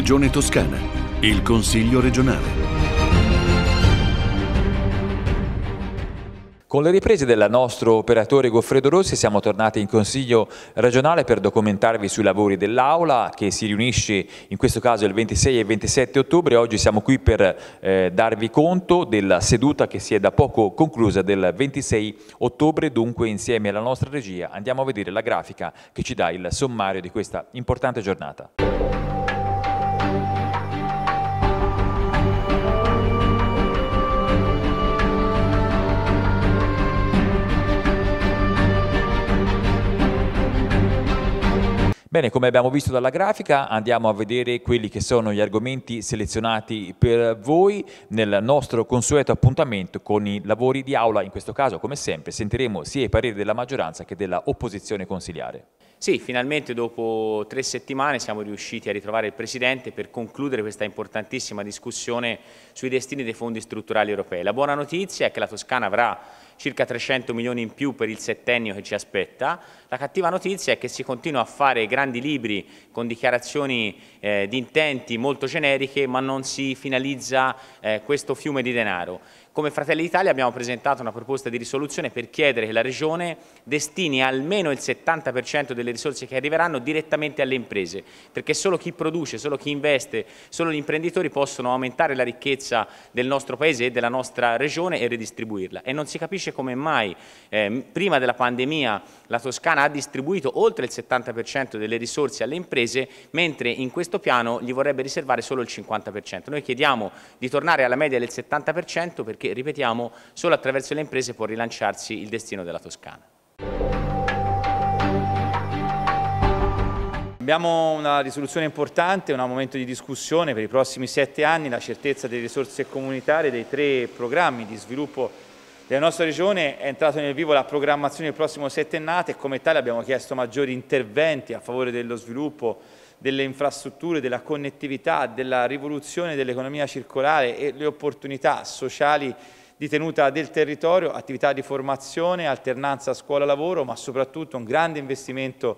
Regione Toscana, il Consiglio regionale. Con le riprese del nostro operatore Goffredo Rossi siamo tornati in Consiglio regionale per documentarvi sui lavori dell'Aula che si riunisce in questo caso il 26 e 27 ottobre. Oggi siamo qui per eh, darvi conto della seduta che si è da poco conclusa del 26 ottobre, dunque insieme alla nostra regia andiamo a vedere la grafica che ci dà il sommario di questa importante giornata. Bene, come abbiamo visto dalla grafica, andiamo a vedere quelli che sono gli argomenti selezionati per voi nel nostro consueto appuntamento con i lavori di aula. In questo caso, come sempre, sentiremo sia i pareri della maggioranza che della opposizione consigliare. Sì, finalmente dopo tre settimane siamo riusciti a ritrovare il Presidente per concludere questa importantissima discussione sui destini dei fondi strutturali europei. La buona notizia è che la Toscana avrà circa 300 milioni in più per il settennio che ci aspetta. La cattiva notizia è che si continua a fare grandi libri con dichiarazioni eh, di intenti molto generiche, ma non si finalizza eh, questo fiume di denaro. Come Fratelli d'Italia abbiamo presentato una proposta di risoluzione per chiedere che la Regione destini almeno il 70% delle risorse che arriveranno direttamente alle imprese, perché solo chi produce, solo chi investe, solo gli imprenditori possono aumentare la ricchezza del nostro Paese e della nostra Regione e redistribuirla. E non si capisce come mai eh, prima della pandemia la Toscana ha distribuito oltre il 70% delle risorse alle imprese, mentre in questo piano gli vorrebbe riservare solo il 50%. Noi chiediamo di tornare alla media del 70% perché perché, ripetiamo, solo attraverso le imprese può rilanciarsi il destino della Toscana. Abbiamo una risoluzione importante, un momento di discussione per i prossimi sette anni, la certezza delle risorse comunitarie dei tre programmi di sviluppo della nostra regione è entrato nel vivo la programmazione del prossimo settennate e come tale abbiamo chiesto maggiori interventi a favore dello sviluppo delle infrastrutture, della connettività, della rivoluzione dell'economia circolare e le opportunità sociali di tenuta del territorio, attività di formazione, alternanza scuola-lavoro, ma soprattutto un grande investimento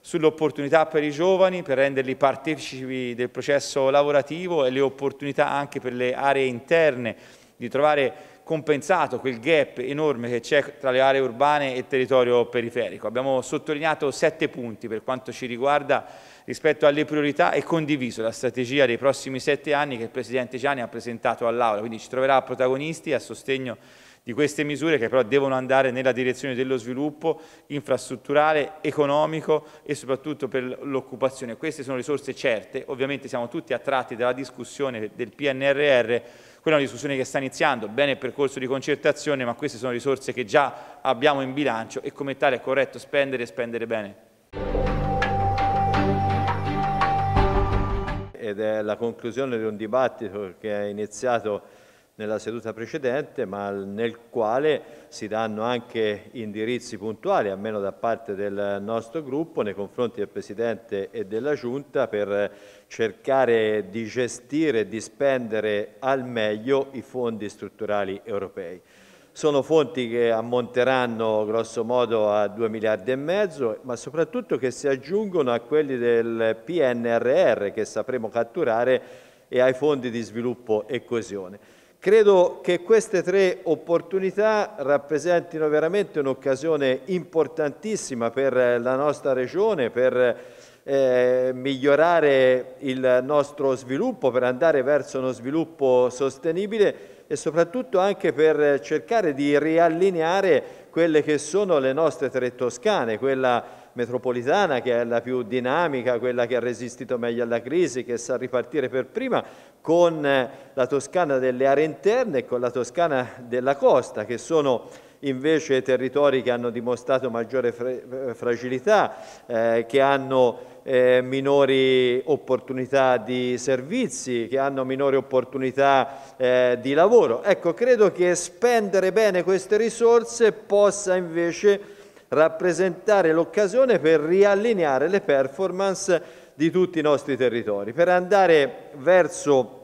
sull'opportunità per i giovani, per renderli partecipi del processo lavorativo e le opportunità anche per le aree interne di trovare compensato quel gap enorme che c'è tra le aree urbane e il territorio periferico. Abbiamo sottolineato sette punti per quanto ci riguarda rispetto alle priorità e condiviso la strategia dei prossimi sette anni che il Presidente Gianni ha presentato all'Aula, quindi ci troverà protagonisti a sostegno di queste misure che però devono andare nella direzione dello sviluppo infrastrutturale, economico e soprattutto per l'occupazione. Queste sono risorse certe, ovviamente siamo tutti attratti dalla discussione del PNRR, quella è una discussione che sta iniziando, bene il percorso di concertazione, ma queste sono risorse che già abbiamo in bilancio e come tale è corretto spendere e spendere bene. ed è la conclusione di un dibattito che è iniziato nella seduta precedente, ma nel quale si danno anche indirizzi puntuali, almeno da parte del nostro gruppo, nei confronti del Presidente e della Giunta per cercare di gestire e di spendere al meglio i fondi strutturali europei. Sono fonti che ammonteranno grosso modo a 2 miliardi e mezzo, ma soprattutto che si aggiungono a quelli del PNRR che sapremo catturare e ai fondi di sviluppo e coesione. Credo che queste tre opportunità rappresentino veramente un'occasione importantissima per la nostra Regione, per eh, migliorare il nostro sviluppo, per andare verso uno sviluppo sostenibile e soprattutto anche per cercare di riallineare quelle che sono le nostre tre toscane, quella metropolitana che è la più dinamica, quella che ha resistito meglio alla crisi, che sa ripartire per prima, con la Toscana delle aree interne e con la Toscana della costa, che sono invece territori che hanno dimostrato maggiore fragilità, eh, che hanno eh, minori opportunità di servizi, che hanno minori opportunità eh, di lavoro. Ecco, credo che spendere bene queste risorse possa invece rappresentare l'occasione per riallineare le performance di tutti i nostri territori, per andare verso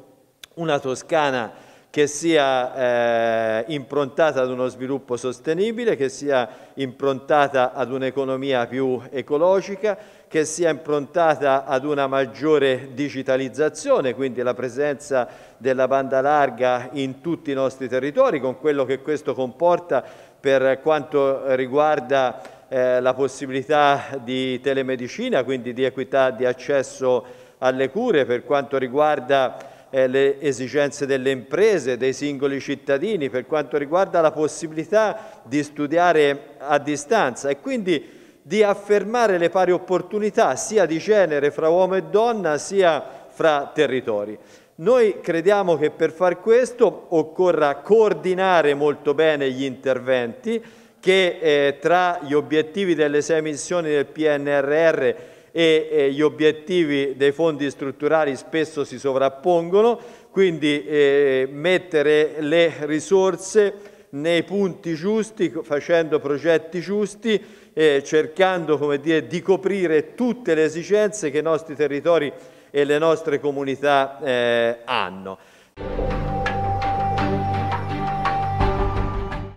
una Toscana che sia eh, improntata ad uno sviluppo sostenibile, che sia improntata ad un'economia più ecologica, che sia improntata ad una maggiore digitalizzazione, quindi la presenza della banda larga in tutti i nostri territori, con quello che questo comporta per quanto riguarda eh, la possibilità di telemedicina, quindi di equità di accesso alle cure, per quanto riguarda eh, le esigenze delle imprese, dei singoli cittadini, per quanto riguarda la possibilità di studiare a distanza e quindi di affermare le pari opportunità sia di genere fra uomo e donna sia fra territori. Noi crediamo che per far questo occorra coordinare molto bene gli interventi che eh, tra gli obiettivi delle sei missioni del PNRR e eh, gli obiettivi dei fondi strutturali spesso si sovrappongono, quindi eh, mettere le risorse nei punti giusti, facendo progetti giusti, eh, cercando come dire, di coprire tutte le esigenze che i nostri territori e le nostre comunità eh, hanno.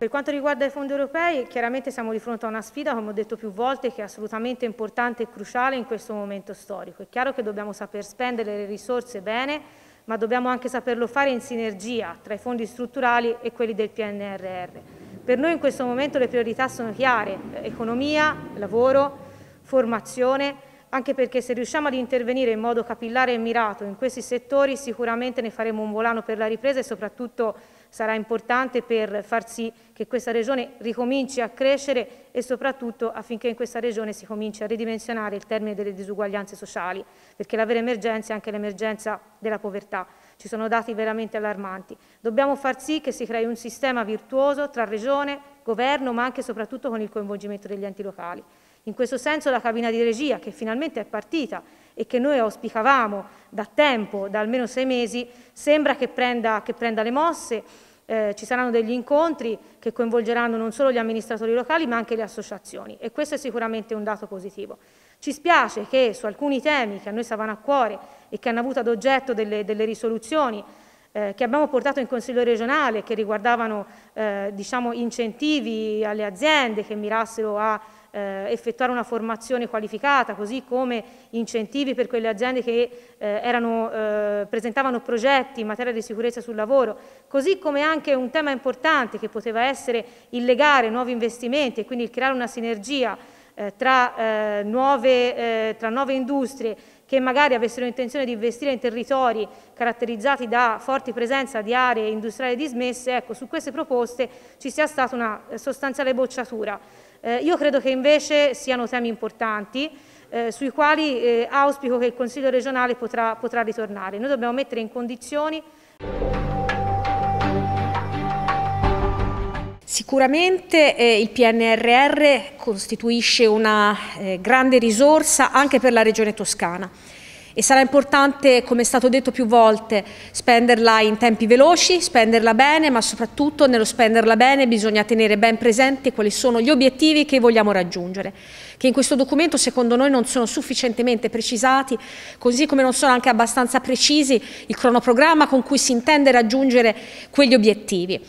Per quanto riguarda i fondi europei, chiaramente siamo di fronte a una sfida, come ho detto più volte, che è assolutamente importante e cruciale in questo momento storico. È chiaro che dobbiamo saper spendere le risorse bene, ma dobbiamo anche saperlo fare in sinergia tra i fondi strutturali e quelli del PNRR. Per noi in questo momento le priorità sono chiare, economia, lavoro, formazione, anche perché se riusciamo ad intervenire in modo capillare e mirato in questi settori sicuramente ne faremo un volano per la ripresa e soprattutto sarà importante per far sì che questa regione ricominci a crescere e soprattutto affinché in questa regione si cominci a ridimensionare il termine delle disuguaglianze sociali, perché la vera emergenza è anche l'emergenza della povertà. Ci sono dati veramente allarmanti. Dobbiamo far sì che si crei un sistema virtuoso tra regione, governo, ma anche e soprattutto con il coinvolgimento degli enti locali. In questo senso la cabina di regia, che finalmente è partita e che noi auspicavamo da tempo, da almeno sei mesi, sembra che prenda, che prenda le mosse. Eh, ci saranno degli incontri che coinvolgeranno non solo gli amministratori locali ma anche le associazioni e questo è sicuramente un dato positivo. Ci spiace che su alcuni temi che a noi stavano a cuore e che hanno avuto ad oggetto delle, delle risoluzioni eh, che abbiamo portato in Consiglio regionale che riguardavano eh, diciamo, incentivi alle aziende che mirassero a eh, effettuare una formazione qualificata, così come incentivi per quelle aziende che eh, erano, eh, presentavano progetti in materia di sicurezza sul lavoro, così come anche un tema importante che poteva essere il legare nuovi investimenti e quindi il creare una sinergia eh, tra, eh, nuove, eh, tra nuove industrie che magari avessero intenzione di investire in territori caratterizzati da forti presenza di aree industriali dismesse, ecco, su queste proposte ci sia stata una sostanziale bocciatura. Eh, io credo che invece siano temi importanti eh, sui quali eh, auspico che il Consiglio regionale potrà, potrà ritornare. Noi dobbiamo mettere in condizioni Sicuramente eh, il PNRR costituisce una eh, grande risorsa anche per la Regione Toscana e sarà importante, come è stato detto più volte, spenderla in tempi veloci, spenderla bene, ma soprattutto nello spenderla bene bisogna tenere ben presente quali sono gli obiettivi che vogliamo raggiungere, che in questo documento secondo noi non sono sufficientemente precisati, così come non sono anche abbastanza precisi il cronoprogramma con cui si intende raggiungere quegli obiettivi.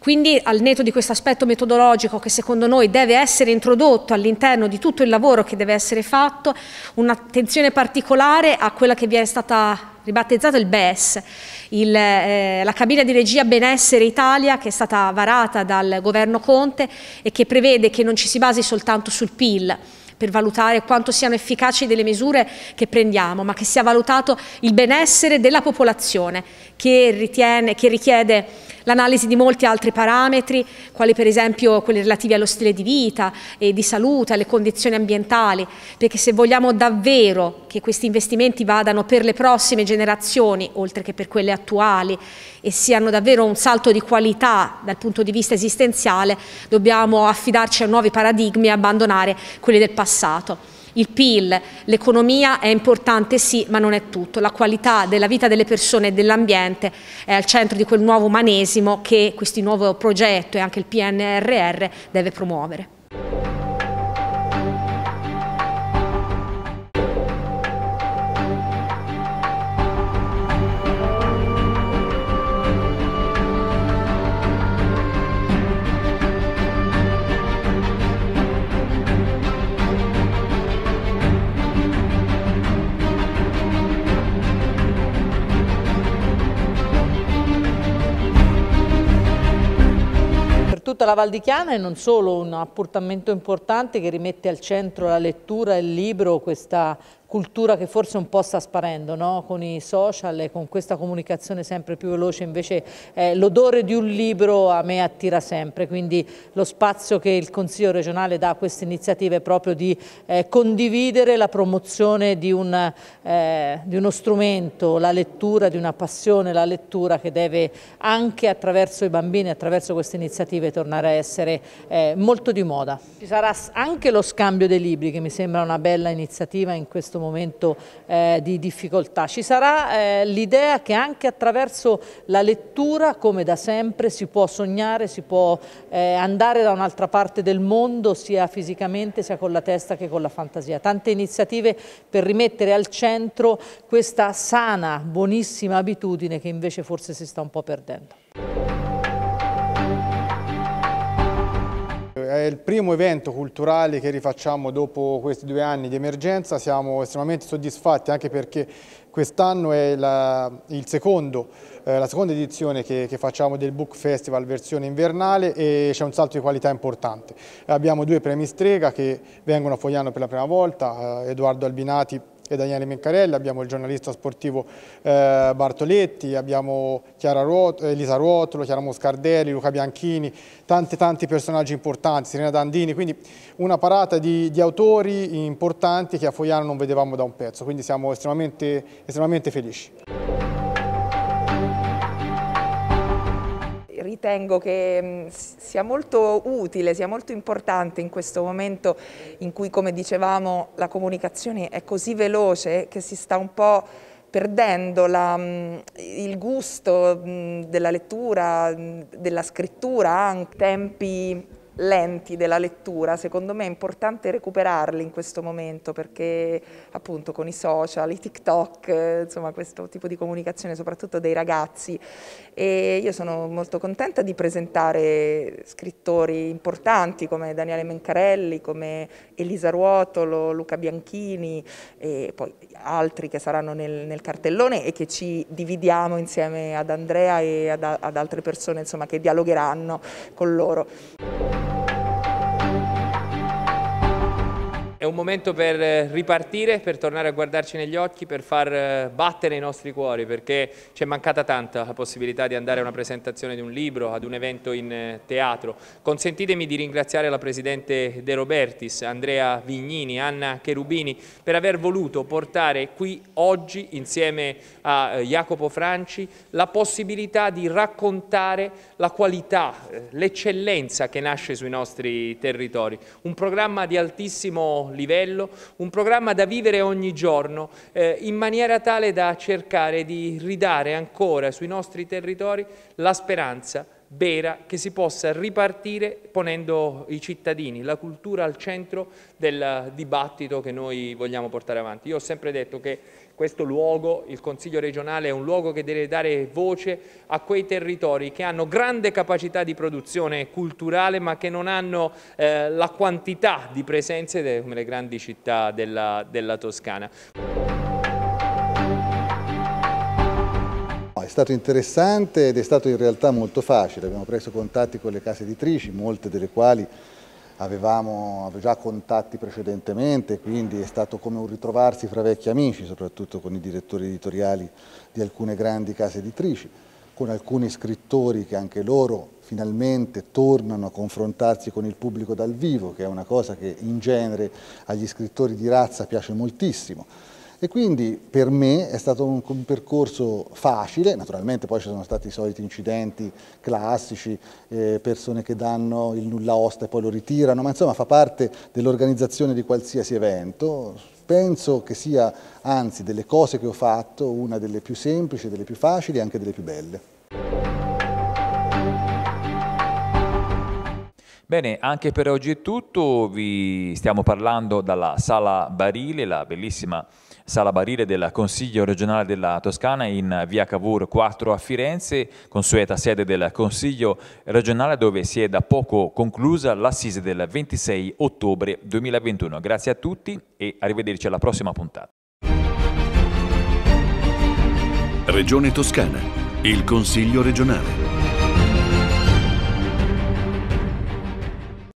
Quindi al netto di questo aspetto metodologico che secondo noi deve essere introdotto all'interno di tutto il lavoro che deve essere fatto, un'attenzione particolare a quella che viene stata ribattezzata il BES, il, eh, la cabina di regia Benessere Italia che è stata varata dal governo Conte e che prevede che non ci si basi soltanto sul PIL, per valutare quanto siano efficaci delle misure che prendiamo, ma che sia valutato il benessere della popolazione che, ritiene, che richiede l'analisi di molti altri parametri, quali per esempio quelli relativi allo stile di vita e di salute, alle condizioni ambientali, perché se vogliamo davvero che questi investimenti vadano per le prossime generazioni, oltre che per quelle attuali, e siano davvero un salto di qualità dal punto di vista esistenziale, dobbiamo affidarci a nuovi paradigmi e abbandonare quelli del passato. Il PIL, l'economia è importante sì, ma non è tutto. La qualità della vita delle persone e dell'ambiente è al centro di quel nuovo umanesimo che questo nuovo progetto e anche il PNRR deve promuovere. Tutta la Val di Chiana e non solo, un appuntamento importante che rimette al centro la lettura e il libro, questa cultura che forse un po' sta sparendo no? con i social e con questa comunicazione sempre più veloce, invece eh, l'odore di un libro a me attira sempre, quindi lo spazio che il Consiglio regionale dà a queste iniziative è proprio di eh, condividere la promozione di, un, eh, di uno strumento, la lettura, di una passione, la lettura che deve anche attraverso i bambini, attraverso queste iniziative tornare a essere eh, molto di moda. Ci sarà anche lo scambio dei libri che mi sembra una bella iniziativa in questo momento eh, di difficoltà. Ci sarà eh, l'idea che anche attraverso la lettura, come da sempre, si può sognare, si può eh, andare da un'altra parte del mondo, sia fisicamente sia con la testa che con la fantasia. Tante iniziative per rimettere al centro questa sana, buonissima abitudine che invece forse si sta un po' perdendo. È il primo evento culturale che rifacciamo dopo questi due anni di emergenza, siamo estremamente soddisfatti anche perché quest'anno è la, secondo, eh, la seconda edizione che, che, facciamo del Book Festival versione invernale e c'è un salto di qualità importante. Abbiamo due premi strega che vengono a Fogliano per la prima volta, eh, Edoardo Albinati e Daniele Mencarelli, abbiamo il giornalista sportivo eh, Bartoletti, abbiamo Ruot Elisa Ruotolo, Chiara Moscardelli, Luca Bianchini, tanti tanti personaggi importanti, Serena Dandini, quindi una parata di, di autori importanti che a Fogliano non vedevamo da un pezzo, quindi siamo estremamente, estremamente felici. Ritengo che mm, sia molto utile, sia molto importante in questo momento in cui, come dicevamo, la comunicazione è così veloce che si sta un po' perdendo la, mm, il gusto mm, della lettura, della scrittura, anche. Tempi lenti della lettura, secondo me è importante recuperarli in questo momento perché appunto con i social, i TikTok, insomma questo tipo di comunicazione soprattutto dei ragazzi e io sono molto contenta di presentare scrittori importanti come Daniele Mencarelli, come Elisa Ruotolo, Luca Bianchini e poi altri che saranno nel, nel cartellone e che ci dividiamo insieme ad Andrea e ad, ad altre persone insomma, che dialogheranno con loro. Un momento per eh, ripartire, per tornare a guardarci negli occhi, per far eh, battere i nostri cuori, perché ci è mancata tanta la possibilità di andare a una presentazione di un libro, ad un evento in eh, teatro. Consentitemi di ringraziare la Presidente De Robertis, Andrea Vignini, Anna Cherubini, per aver voluto portare qui oggi, insieme a Jacopo Franci, la possibilità di raccontare la qualità, l'eccellenza che nasce sui nostri territori. Un programma di altissimo livello, un programma da vivere ogni giorno eh, in maniera tale da cercare di ridare ancora sui nostri territori la speranza vera che si possa ripartire ponendo i cittadini, la cultura al centro del dibattito che noi vogliamo portare avanti. Io ho sempre detto che questo luogo, il Consiglio regionale, è un luogo che deve dare voce a quei territori che hanno grande capacità di produzione culturale ma che non hanno eh, la quantità di presenze come le grandi città della, della Toscana. È stato interessante ed è stato in realtà molto facile, abbiamo preso contatti con le case editrici, molte delle quali avevamo già contatti precedentemente, quindi è stato come un ritrovarsi fra vecchi amici, soprattutto con i direttori editoriali di alcune grandi case editrici, con alcuni scrittori che anche loro finalmente tornano a confrontarsi con il pubblico dal vivo, che è una cosa che in genere agli scrittori di razza piace moltissimo. E quindi per me è stato un, percorso facile, naturalmente poi ci sono stati i soliti incidenti classici, eh, persone che danno il nulla osta e poi lo ritirano, ma insomma fa parte dell'organizzazione di qualsiasi evento. Penso che sia, anzi, delle cose che ho fatto, una delle più semplici, delle più facili e anche delle più belle. Bene, anche per oggi è tutto, vi stiamo parlando dalla Sala Barile, la bellissima Sala Barile del Consiglio regionale della Toscana in via Cavour 4 a Firenze, consueta sede del Consiglio regionale dove si è da poco conclusa l'assise del 26 ottobre 2021. Grazie a tutti e arrivederci alla prossima puntata. Regione Toscana, il Consiglio regionale.